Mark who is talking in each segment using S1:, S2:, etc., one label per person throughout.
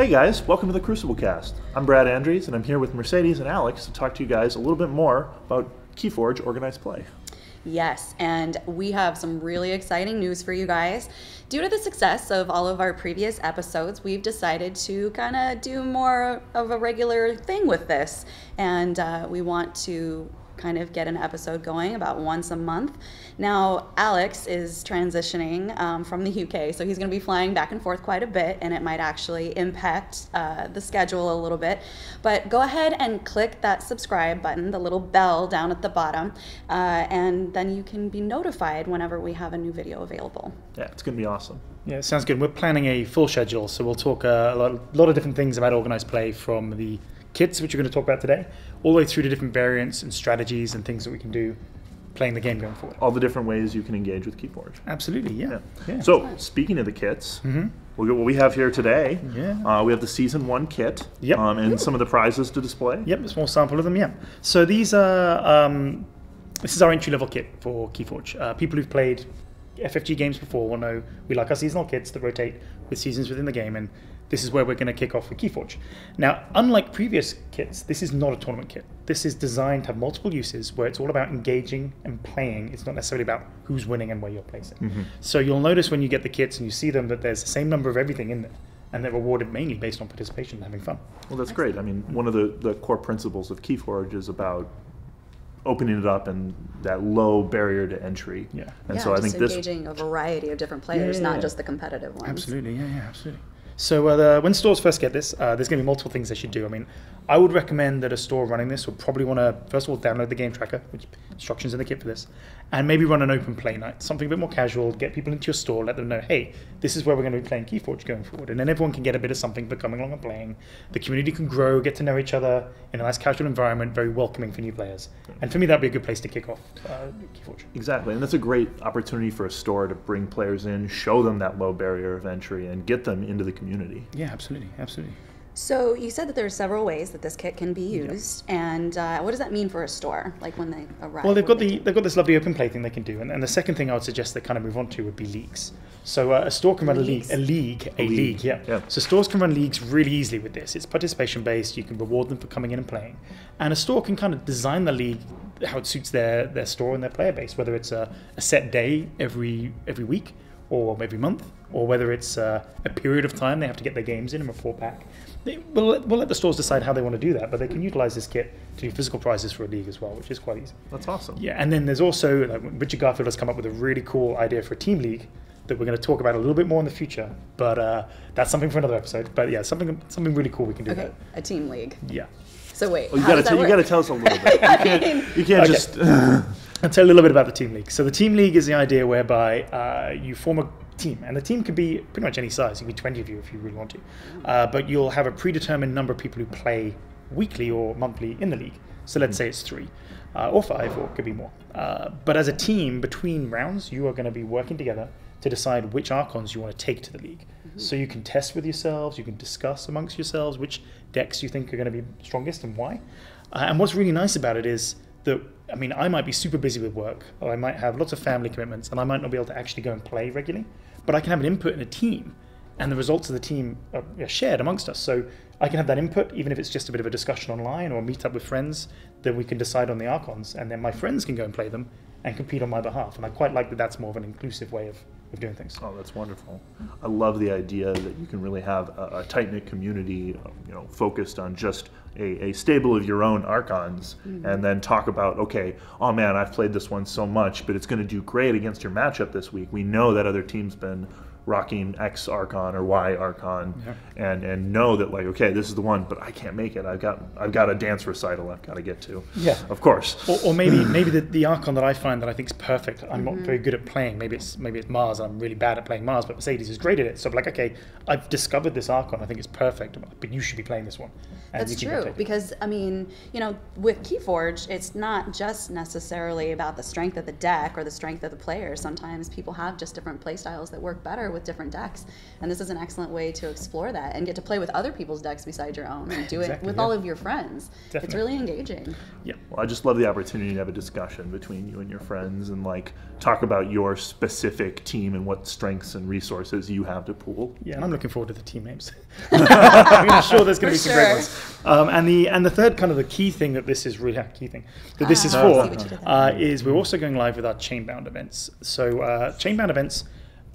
S1: Hey guys, welcome to the Crucible Cast. I'm Brad Andrews, and I'm here with Mercedes and Alex to talk to you guys a little bit more about Keyforge Organized Play.
S2: Yes, and we have some really exciting news for you guys. Due to the success of all of our previous episodes, we've decided to kind of do more of a regular thing with this. And uh, we want to kind of get an episode going about once a month. Now, Alex is transitioning um, from the UK, so he's going to be flying back and forth quite a bit, and it might actually impact uh, the schedule a little bit. But go ahead and click that subscribe button, the little bell down at the bottom, uh, and then you can be notified whenever we have a new video available.
S1: Yeah, it's going to be awesome.
S3: Yeah, it sounds good. We're planning a full schedule, so we'll talk uh, a lot, lot of different things about organized play from the kits, which we're going to talk about today, all the way through to different variants and strategies and things that we can do playing the game going forward.
S1: All the different ways you can engage with Keyforge.
S3: Absolutely, yeah.
S1: Yeah.
S3: yeah.
S1: So, speaking of the kits, we'll get what we have here today.
S3: Yeah.
S1: Uh, we have the Season 1 kit
S3: Yep.
S1: um, and some of the prizes to display.
S3: Yep, a small sample of them. Yeah. So these are um, this is our entry level kit for Keyforge. Uh, people who've played FFG games before will know we like our seasonal kits that rotate with seasons within the game, and this is where we're going to kick off with Keyforge. Now, unlike previous kits, this is not a tournament kit. This is designed to have multiple uses where it's all about engaging and playing. It's not necessarily about who's winning and where you're placing. Mm-hmm. So you'll notice when you get the kits and you see them that there's the same number of everything in there, and they're rewarded mainly based on participation and having fun.
S1: Well, that's great. I mean, one of the, the core principles of Keyforge is about opening it up and that low barrier to entry.
S3: Yeah.
S1: And
S2: yeah,
S1: so I
S2: just
S1: think this
S2: engaging a variety of different players,
S3: Yeah.
S2: not just the competitive ones.
S3: Absolutely, yeah, yeah, absolutely. So uh, the, when stores first get this, uh, there's going to be multiple things they should do. I mean, I would recommend that a store running this would probably want to first of all download the game tracker, which instructions in the kit for this, and maybe run an open play night, something a bit more casual. Get people into your store, let them know, hey, this is where we're going to be playing Keyforge going forward, and then everyone can get a bit of something for coming along and playing. The community can grow, get to know each other in a nice casual environment, very welcoming for new players. And for me, that'd be a good place to kick off uh, Keyforge.
S1: Exactly, and that's a great opportunity for a store to bring players in, show them that low barrier of entry, and get them into the community.
S3: Yeah, absolutely, absolutely.
S2: So you said that there are several ways that this kit can be used, and uh, what does that mean for a store? Like when they arrive?
S3: Well, they've got
S2: do
S3: the they've got this lovely open play thing they can do, and, and the second thing I would suggest they kind of move on to would be leagues. So uh, a store can run a league,
S2: Leagues.
S3: a league, a,
S1: league,
S3: league, yeah.
S1: yeah.
S3: So stores can run leagues really easily with this. It's participation based. You can reward them for coming in and playing, and a store can kind of design the league how it suits their their store and their player base. Whether it's a, a set day every every week or every month, or whether it's uh, a period of time they have to get their games in and report back. They, we'll, let, we'll let the stores decide how they want to do that, but they can utilize this kit to do physical prizes for a league as well, which is quite easy.
S1: That's awesome.
S3: Yeah, and then there's also like, Richard Garfield has come up with a really cool idea for a team league that we're going to talk about a little bit more in the future. But uh, that's something for another episode. But yeah, something something really cool we can do
S2: Okay,
S3: there.
S2: a team league.
S3: Yeah,
S2: So wait,
S1: Well, you gotta tell, you gotta tell us a little bit. You can't, you can't
S3: Okay.
S1: just.
S3: I'll tell you a little bit about the team league. So the team league is the idea whereby uh, you form a team, and the team can be pretty much any size. It can be 20 of you if you really want to, uh, but you'll have a predetermined number of people who play weekly or monthly in the league. So let's say it's three, uh, or five, or it could be more. Uh, but as a team, between rounds, you are going to be working together to decide which archons you want to take to the league. So you can test with yourselves, you can discuss amongst yourselves which decks you think are going to be strongest and why. Uh, and what's really nice about it is that I mean, I might be super busy with work, or I might have lots of family commitments, and I might not be able to actually go and play regularly. But I can have an input in a team, and the results of the team are, are shared amongst us. So I can have that input, even if it's just a bit of a discussion online or meet up with friends. Then we can decide on the archons, and then my friends can go and play them and compete on my behalf. And I quite like that. That's more of an inclusive way of, of doing things.
S1: Oh, that's wonderful. I love the idea that you can really have a, a tight knit community, uh, you know, focused on just a, a stable of your own archons, and then talk about, okay, oh man, I've played this one so much, but it's going to do great against your matchup this week. We know that other team's been rocking X Archon or Y Archon, and and know that like, okay, this is the one, but I can't make it. I've got I've got a dance recital I've got to get to.
S3: Yeah.
S1: of course.
S3: Or, or maybe maybe the, the archon that I find that I think is perfect. I'm not mm-hmm. very good at playing. Maybe it's maybe it's Mars. I'm really bad at playing Mars, but Mercedes is great at it. So I'm like, okay, I've discovered this archon. I think it's perfect, but you should be playing this one. And
S2: That's
S3: you can go
S2: true because I mean, you know, with Keyforge, it's not just necessarily about the strength of the deck or the strength of the player. Sometimes people have just different play styles that work better with with different decks. And this is an excellent way to explore that and get to play with other people's decks beside your own and do
S3: Exactly,
S2: it with
S3: yeah.
S2: all of your friends. It's really engaging.
S3: Yeah.
S1: Well, I just love the opportunity to have a discussion between you and your friends and like talk about your specific team and what strengths and resources you have to pool.
S3: Yeah, and I'm looking forward to the team names. I'm sure there's going to be
S2: For
S3: some great ones. Um, and the and the third kind of the key thing that this is really a key thing that this is
S2: Ah, I
S3: for
S2: see what you did there.
S3: uh, is we're also going live with our chainbound events. So uh, chainbound events.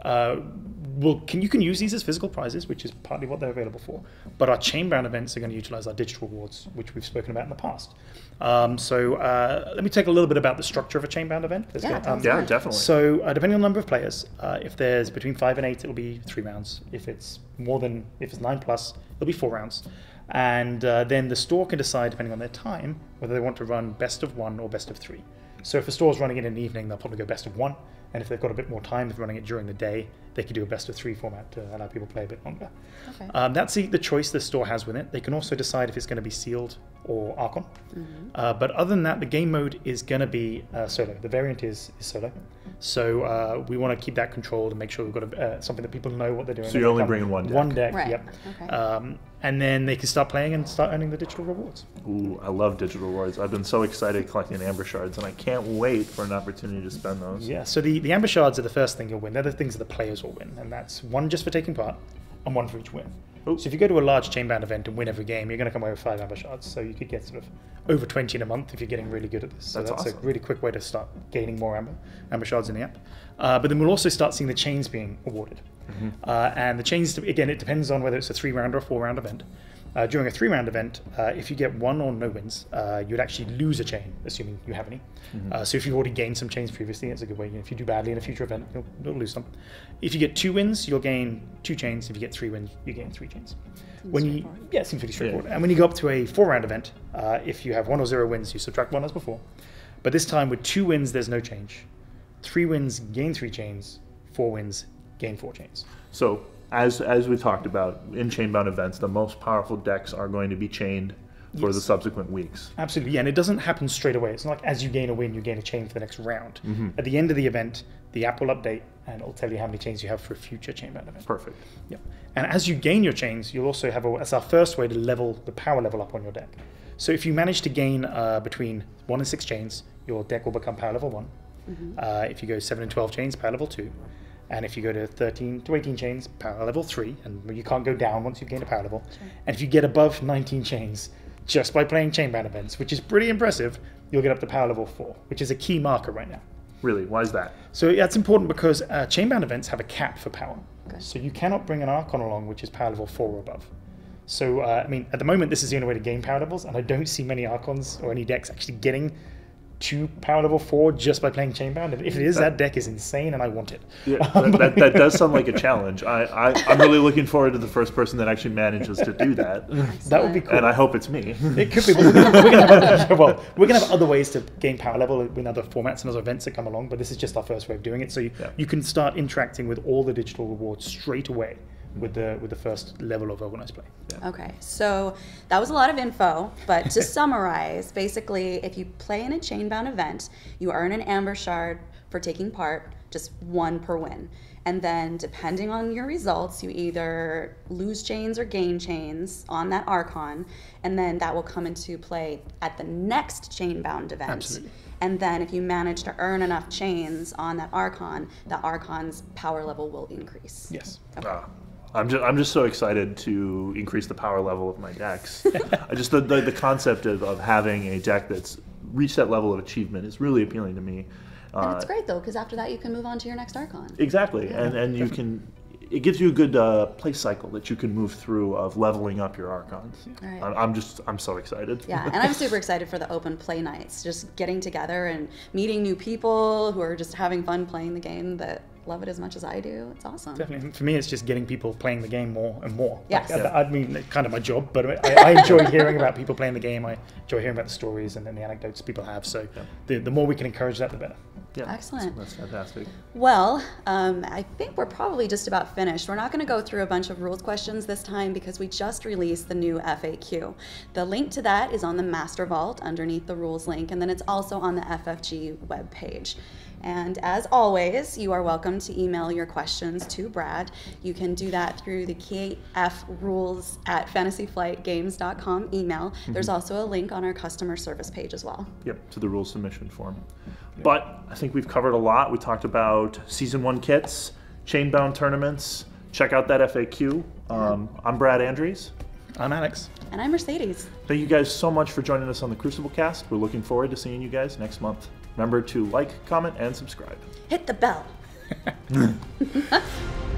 S3: Uh, will can you can use these as physical prizes, which is partly what they're available for. But our chainbound events are going to utilize our digital rewards, which we've spoken about in the past. Um, so uh, let me take a little bit about the structure of a chainbound event. There's
S2: Yeah,
S3: gonna-
S1: Yeah, definitely.
S3: so, uh, depending on the number of players, uh, if there's between five and eight, it'll be three rounds. If it's more than, if it's nine plus, it'll be four rounds. And uh, then the store can decide, depending on their time, whether they want to run best of one or best of three. So, if a store's running it in the evening, they'll probably go best of one. And if they've got a bit more time, if running it during the day, they could do a best of three format to allow people to play a bit longer.
S2: Okay.
S3: Um, that's the, the choice the store has with it. They can also decide if it's going to be sealed or Archon. Uh, but other than that, the game mode is going to be uh, solo. The variant is, is solo. So uh, we want to keep that controlled and make sure we've got a, uh, something that people know what they're doing.
S1: So you're only
S3: come-
S1: bringing one deck.
S3: One deck,
S2: Right.
S3: yep.
S2: Okay.
S3: Um, and then they can start playing and start earning the digital rewards.
S1: Ooh, I love digital rewards. I've been so excited collecting amber shards, and I can't wait for an opportunity to spend those.
S3: Yeah, so the, the amber shards are the first thing you'll win. They're the things that the players win, and that's one just for taking part and one for each win.
S1: Oh.
S3: So if you go to a large chainbound event and win every game, you're going to come away with five amber shards. So you could get sort of over 20 in a month if you're getting really good at this. So
S1: That's
S3: that's,
S1: awesome.
S3: a really quick way to start gaining more amber, amber shards in the app. Uh, but then we'll also start seeing the chains being awarded.
S1: Mm-hmm.
S3: Uh, and the chains, again, it depends on whether it's a three round or a four round event. Uh, during a three round event, uh, if you get one or no wins, uh, you'd actually lose a chain, assuming you have any.
S1: Mm-hmm.
S3: Uh, so if you've already gained some chains previously, it's a good way. If you do badly in a future event, you'll, you'll lose some. If you get two wins, you'll gain two chains. If you get three wins, you gain three chains. When you yeah, it seems pretty straightforward. And when you go up to a four round event, uh, if you have one or zero wins, you subtract one as before. But this time with two wins, there's no change. Three wins, gain three chains. Four wins, gain four chains.
S1: So as as we talked about in chainbound events, the most powerful decks are going to be chained for the subsequent weeks.
S3: Absolutely, yeah, and it doesn't happen straight away. It's not like as you gain a win, you gain a chain for the next round. At the end of the event, the app will update and it'll tell you how many chains you have for a future chainbound event.
S1: Perfect.
S3: Yep. And as you gain your chains, you'll also have a, that's our first way to level the power level up on your deck. So if you manage to gain uh, between one and six chains, your deck will become power level one. Uh, if you go seven and twelve chains, power level two. And if you go to 13 to 18 chains, power level 3, and you can't go down once you've gained a power level. And if you get above 19 chains, just by playing chainbound events, which is pretty impressive, you'll get up to power level 4, which is a key marker right now.
S1: Really, why is that?
S3: So that's important because uh, chainbound events have a cap for power.
S2: Okay.
S3: So you cannot bring an Archon along which is power level 4 or above. So, uh, I mean, at the moment, this is the only way to gain power levels, and I don't see many Archons or any decks actually getting to power level 4 just by playing chainbound. If if it is, that deck is insane, and I want it.
S1: Yeah, that, that, that does sound like a challenge. I, I, I'm really looking forward to the first person that actually manages to do that.
S3: That would be cool.
S1: And I hope it's me.
S3: It could be. We're gonna, we're gonna have other, well, we're gonna have other ways to gain power level in other formats and other events that come along. But this is just our first way of doing it. So you,
S1: Yeah.
S3: you can start interacting with all the digital rewards straight away with the with the first level of organized play.
S2: Okay, so that was a lot of info, but to summarize, basically, if you play in a chain-bound event, you earn an amber shard for taking part, just one per win. And then, depending on your results, you either lose chains or gain chains on that Archon, and then that will come into play at the next chain bound event.
S3: Absolutely.
S2: And then, if you manage to earn enough chains on that Archon, the Archon's power level will increase.
S3: Yes.
S1: Ah, I'm just I'm just so excited to increase the power level of my decks. I just the, the the concept of, of having a deck that's reached that level of achievement is really appealing to me.
S2: And
S1: Uh,
S2: it's great though, because after that you can move on to your next Archon.
S1: Exactly, and and you can. It gives you a good uh, play cycle that you can move through of leveling up your archons.
S2: Right.
S1: I'm, I'm just I'm so excited.
S2: Yeah, and I'm super excited for the open play nights. Just getting together and meeting new people who are just having fun playing the game that love it as much as I do. It's awesome.
S3: Definitely. For me, it's just getting people playing the game more and more.
S2: Yes.
S3: Like, I, I mean, it's kind of my job, but I, I enjoy hearing about people playing the game. I enjoy hearing about the stories and then the anecdotes people have. So the, the more we can encourage that, the better.
S1: Yeah,
S2: Excellent.
S1: That's fantastic.
S2: Well, um, I think we're probably just about finished. We're not going to go through a bunch of rules questions this time because we just released the new FAQ. The link to that is on the Master Vault underneath the rules link, and then it's also on the FFG webpage. And as always, you are welcome to email your questions to Brad. You can do that through the KF rules at fantasyflightgames.com email. There's also a link on our customer service page as well.
S1: Yep, to the rule submission form. But I think we've covered a lot. We talked about season one kits, chainbound tournaments. Check out that FAQ. Um, I'm Brad Andrews.
S3: I'm Alex.
S2: And I'm Mercedes.
S1: Thank you guys so much for joining us on the Crucible Cast. We're looking forward to seeing you guys next month. Remember to like, comment, and subscribe.
S2: Hit the bell.